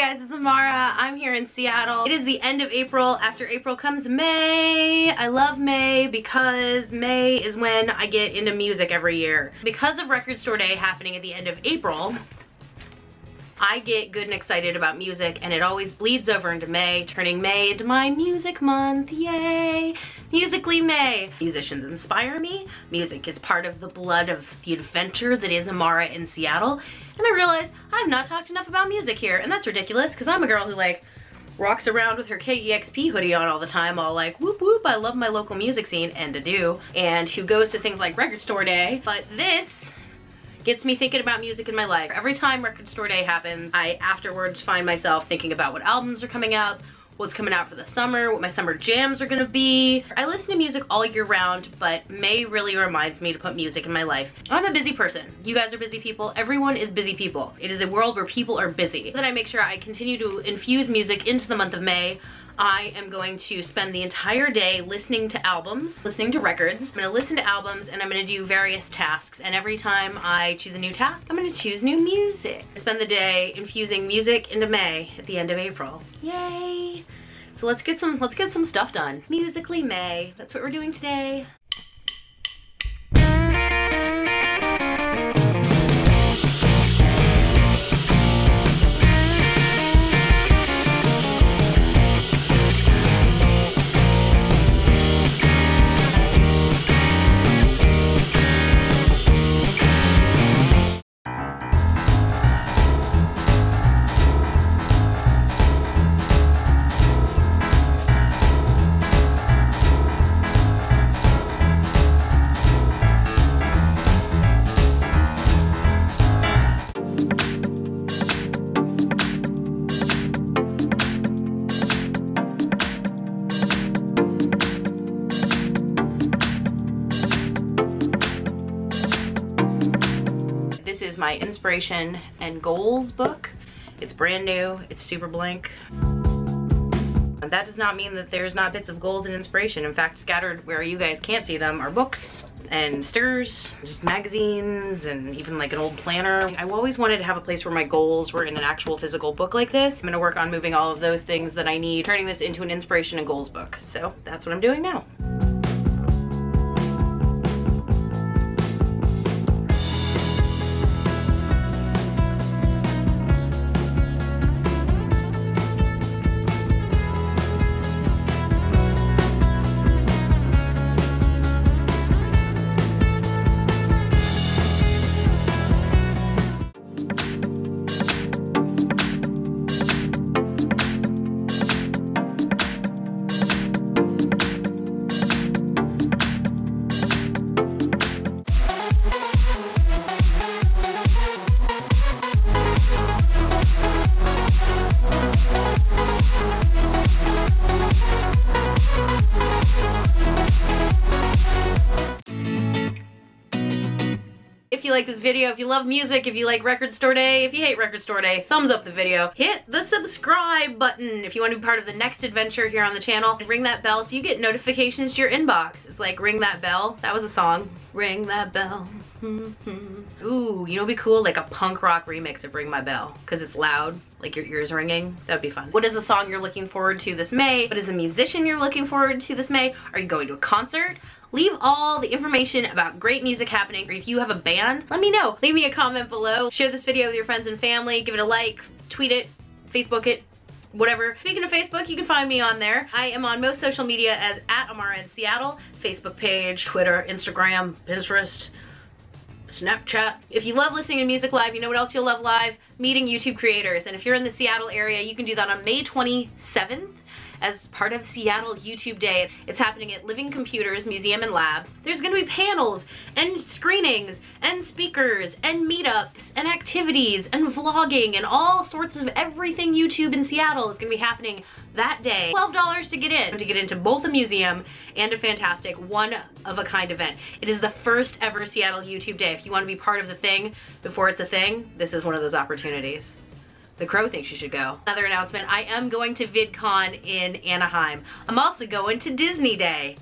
guys, it's Amara. I'm here in Seattle. It is the end of April. After April comes May. I love May because May is when I get into music every year. Because of Record Store Day happening at the end of April, I get good and excited about music and it always bleeds over into May, turning May into my music month, yay! Musically May. Musicians inspire me. Music is part of the blood of the adventure that is Amara in Seattle. And I realize I've not talked enough about music here and that's ridiculous because I'm a girl who like walks around with her KEXP hoodie on all the time, all like, whoop whoop, I love my local music scene, and to do, and who goes to things like Record Store Day. But this gets me thinking about music in my life. Every time record store day happens, I afterwards find myself thinking about what albums are coming out, what's coming out for the summer, what my summer jams are gonna be. I listen to music all year round, but May really reminds me to put music in my life. I'm a busy person. You guys are busy people. Everyone is busy people. It is a world where people are busy. Then I make sure I continue to infuse music into the month of May I am going to spend the entire day listening to albums, listening to records. I'm gonna listen to albums and I'm gonna do various tasks. And every time I choose a new task, I'm gonna choose new music. I spend the day infusing music into May at the end of April. Yay! So let's get some, let's get some stuff done. Musically May, that's what we're doing today. Is my inspiration and goals book. It's brand new, it's super blank. That does not mean that there's not bits of goals and inspiration. In fact, scattered where you guys can't see them are books and stickers, just magazines, and even like an old planner. I always wanted to have a place where my goals were in an actual physical book like this. I'm gonna work on moving all of those things that I need, turning this into an inspiration and goals book. So that's what I'm doing now. Like this video, if you love music, if you like Record Store Day, if you hate Record Store Day, thumbs up the video. Hit the subscribe button if you want to be part of the next adventure here on the channel. And ring that bell so you get notifications to your inbox. It's like Ring That Bell. That was a song. Ring that bell. Ooh, you know be cool? Like a punk rock remix of Ring My Bell. Because it's loud, like your ears ringing. That'd be fun. What is a song you're looking forward to this May? What is a musician you're looking forward to this May? Are you going to a concert? Leave all the information about great music happening. If you have a band, let me know. Leave me a comment below. Share this video with your friends and family. Give it a like, tweet it, Facebook it, whatever. Speaking of Facebook, you can find me on there. I am on most social media as at Amara in Seattle. Facebook page, Twitter, Instagram, Pinterest, Snapchat. If you love listening to music live, you know what else you'll love live? Meeting YouTube creators. And if you're in the Seattle area, you can do that on May 27th as part of Seattle YouTube Day. It's happening at Living Computers Museum and Labs. There's gonna be panels and screenings and speakers and meetups and activities and vlogging and all sorts of everything YouTube in Seattle is gonna be happening that day. $12 to get in, to get into both a museum and a fantastic one-of-a-kind event. It is the first ever Seattle YouTube Day. If you wanna be part of the thing before it's a thing, this is one of those opportunities. The Crow thinks you should go. Another announcement, I am going to VidCon in Anaheim. I'm also going to Disney Day.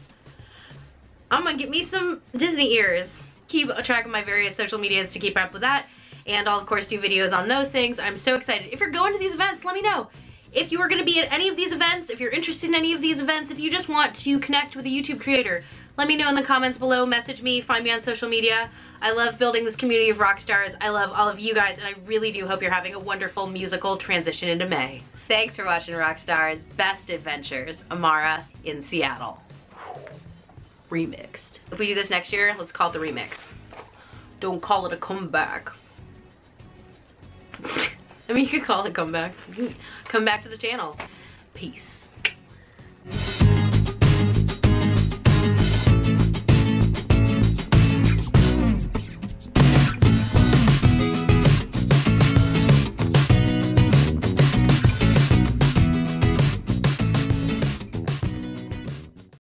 I'm gonna get me some Disney ears. Keep track of my various social medias to keep up with that. and I'll of course do videos on those things. I'm so excited. If you're going to these events, let me know. If you are gonna be at any of these events, if you're interested in any of these events, if you just want to connect with a YouTube creator, let me know in the comments below, message me, find me on social media. I love building this community of rock stars. I love all of you guys, and I really do hope you're having a wonderful musical transition into May. Thanks for watching Rockstars Best Adventures, Amara in Seattle. Remixed. If we do this next year, let's call it the remix. Don't call it a comeback. I mean, you could call it comeback. Come back to the channel. Peace.